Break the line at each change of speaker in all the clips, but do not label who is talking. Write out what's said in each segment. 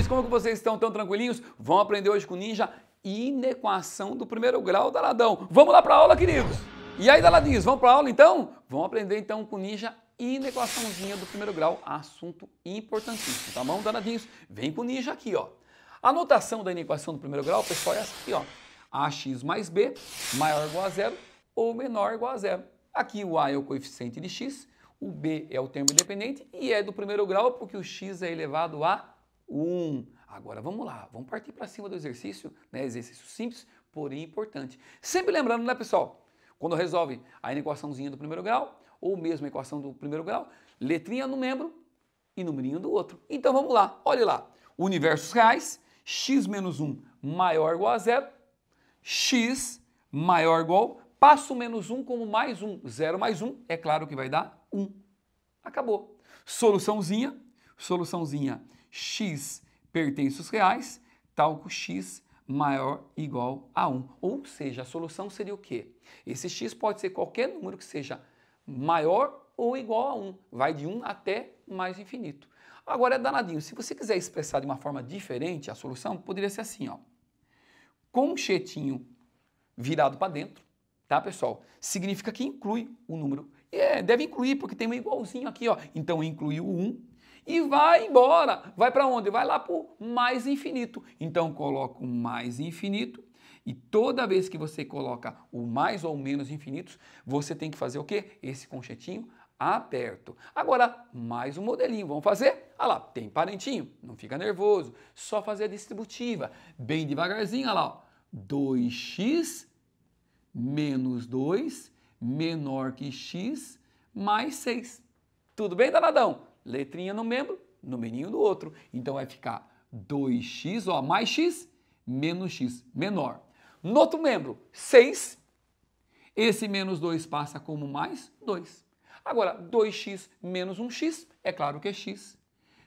danadinhos, como que vocês estão tão tranquilinhos? Vamos aprender hoje com o Ninja inequação do primeiro grau danadão. Vamos lá para aula, queridos? E aí, danadinhos, vamos para aula então? Vamos aprender então com o Ninja inequaçãozinha do primeiro grau, assunto importantíssimo, tá bom, danadinhos? Vem com o Ninja aqui, ó. A notação da inequação do primeiro grau, pessoal, é aqui, ó. ax mais b maior ou igual a zero ou menor ou igual a zero. Aqui o a é o coeficiente de x, o b é o termo independente e é do primeiro grau porque o x é elevado a 1. Agora vamos lá, vamos partir para cima do exercício, né? Exercício simples, porém importante. Sempre lembrando, né, pessoal? Quando resolve a inequaçãozinha do primeiro grau, ou mesmo a equação do primeiro grau, letrinha no membro e numerinho do outro. Então vamos lá, olhe lá. Universos reais, x menos 1 maior ou igual a zero, x maior ou igual, passo menos 1 como mais 1, 0 mais 1, é claro que vai dar 1. Acabou. Soluçãozinha, soluçãozinha x pertence aos reais, tal que x maior igual a 1. Ou seja, a solução seria o quê? Esse x pode ser qualquer número que seja maior ou igual a 1. Vai de 1 até mais infinito. Agora é danadinho. Se você quiser expressar de uma forma diferente a solução, poderia ser assim, ó. Conchetinho virado para dentro, tá, pessoal? Significa que inclui o número. E é, deve incluir, porque tem um igualzinho aqui, ó. Então inclui o 1 e vai embora. Vai para onde? Vai lá para o mais infinito. Então coloca o mais infinito e toda vez que você coloca o mais ou menos infinitos, você tem que fazer o quê? Esse conchetinho aberto. Agora, mais um modelinho. Vamos fazer? Olha lá, tem parentinho. Não fica nervoso. Só fazer a distributiva. Bem devagarzinho, olha lá. Ó. 2x menos 2 menor que x mais 6. Tudo bem, danadão? Letrinha no membro, numerinho do outro. Então vai ficar 2x, ó, mais x, menos x, menor. No outro membro, 6. Esse menos 2 passa como mais 2. Agora, 2x menos 1x, é claro que é x.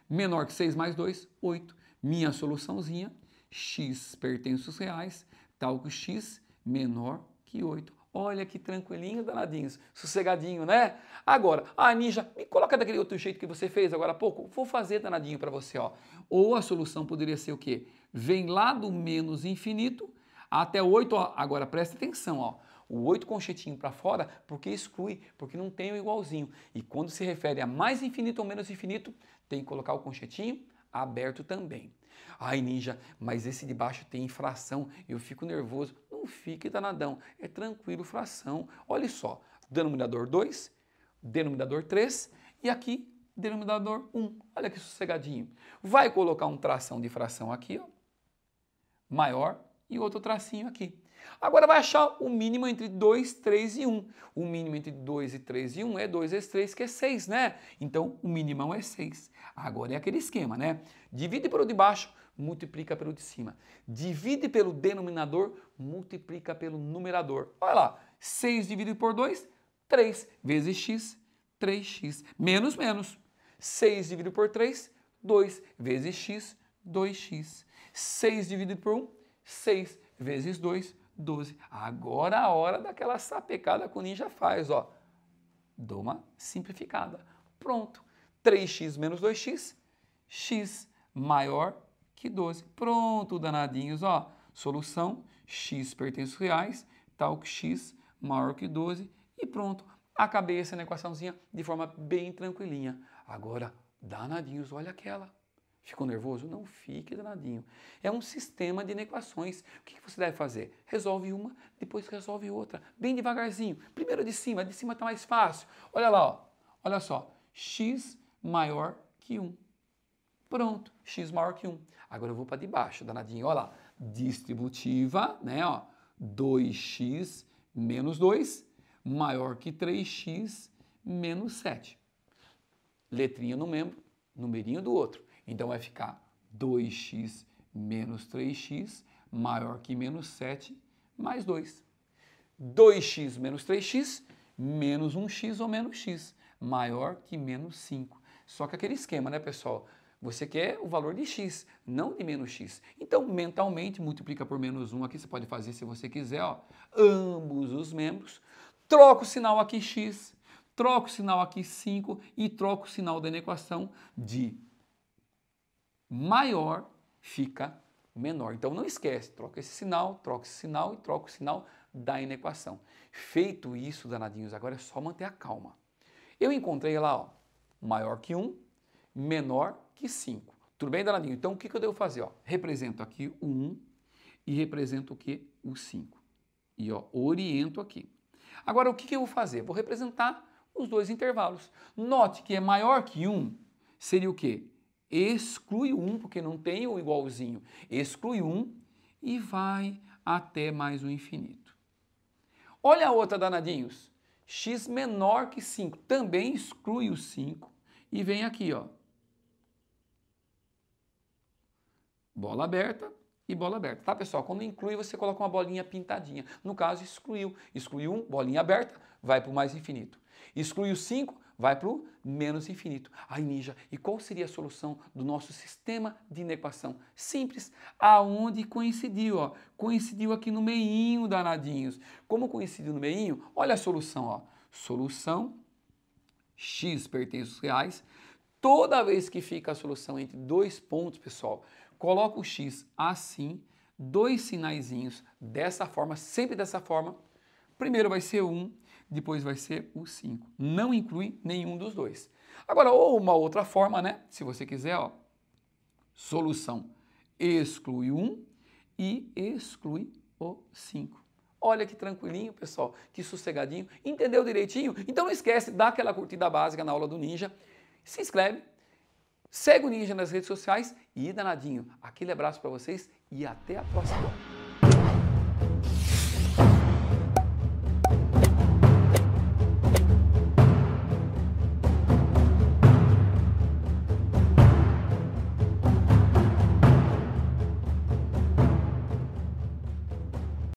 Menor que 6 mais 2, 8. Minha soluçãozinha, x pertence aos reais, tal que x menor que 8. Olha que tranquilinho, danadinhos, sossegadinho, né? Agora, ah, Ninja, me coloca daquele outro jeito que você fez agora há pouco. Vou fazer danadinho para você, ó. Ou a solução poderia ser o quê? Vem lá do menos infinito até 8, ó. Agora presta atenção, ó. O 8 conchetinho para fora, porque exclui, porque não tem o igualzinho. E quando se refere a mais infinito ou menos infinito, tem que colocar o conchetinho aberto também. Ai, ninja, mas esse de baixo tem infração, eu fico nervoso. Não fique danadão, é tranquilo, fração. Olha só, denominador 2, denominador 3 e aqui denominador 1. Olha que sossegadinho. Vai colocar um tração de fração aqui, ó, maior, e outro tracinho aqui. Agora vai achar o mínimo entre 2, 3 e 1. O mínimo entre 2 e 3 e 1 é 2 vezes 3, que é 6, né? Então, o minimão é 6. Agora é aquele esquema, né? Divide pelo de baixo, multiplica pelo de cima. Divide pelo denominador, multiplica pelo numerador. Olha lá, 6 dividido por 2, 3 vezes x, 3x. Menos, menos. 6 dividido por 3, 2 vezes x, 2x. 6 dividido por 1, 6 vezes 2, 12. Agora a hora daquela sapecada que o ninja faz, ó. Dou uma simplificada. Pronto. 3x menos 2x, x maior que 12. Pronto, danadinhos, ó. Solução, x pertence reais, tal que x maior que 12 e pronto. Acabei essa equaçãozinha de forma bem tranquilinha. Agora, danadinhos, olha aquela. Ficou nervoso? Não fique danadinho. É um sistema de equações. O que você deve fazer? Resolve uma, depois resolve outra. Bem devagarzinho. Primeiro de cima, de cima está mais fácil. Olha lá, ó. olha só. x maior que 1. Pronto, x maior que 1. Agora eu vou para de baixo, danadinho. Olha lá. Distributiva, né? Ó, 2x menos 2 maior que 3x menos 7. Letrinha no membro, numerinho do outro. Então vai ficar 2x menos 3x maior que menos 7 mais 2. 2x menos 3x menos 1x ou menos x maior que menos 5. Só que aquele esquema, né, pessoal? Você quer o valor de x, não de menos x. Então, mentalmente, multiplica por menos 1 aqui, você pode fazer se você quiser, ó, ambos os membros. Troca o sinal aqui x, troca o sinal aqui 5 e troca o sinal da equação de maior fica menor. Então não esquece, troca esse sinal, troca esse sinal e troca o sinal da inequação. Feito isso, danadinhos, agora é só manter a calma. Eu encontrei lá, ó, maior que 1, menor que 5. Tudo bem, danadinho? Então o que, que eu devo fazer? Ó? Represento aqui o 1 e represento o que? O 5. E ó, oriento aqui. Agora o que, que eu vou fazer? Vou representar os dois intervalos. Note que é maior que 1 seria o quê? Exclui 1, porque não tem o igualzinho. Exclui 1 e vai até mais o infinito. Olha a outra, danadinhos. x menor que 5. Também exclui o 5 e vem aqui, ó. Bola aberta e bola aberta, tá pessoal? Quando inclui, você coloca uma bolinha pintadinha. No caso, excluiu. Excluiu 1, bolinha aberta, vai para o mais infinito. Excluiu 5, vai para o menos infinito. Ai, Ninja, e qual seria a solução do nosso sistema de inequação? Simples, aonde coincidiu, ó. Coincidiu aqui no meinho, danadinhos. Como coincidiu no meinho? Olha a solução, ó. Solução, x pertence aos reais. Toda vez que fica a solução entre dois pontos, pessoal, coloca o x assim, dois sinaizinhos dessa forma, sempre dessa forma. Primeiro vai ser 1, depois vai ser o 5. Não inclui nenhum dos dois. Agora, ou uma outra forma, né? Se você quiser, ó, solução exclui 1 e exclui o 5. Olha que tranquilinho, pessoal, que sossegadinho. Entendeu direitinho? Então não esquece, dá aquela curtida básica na aula do Ninja, se inscreve, segue o Ninja nas redes sociais e danadinho. Aquele abraço para vocês e até a próxima.